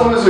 someone is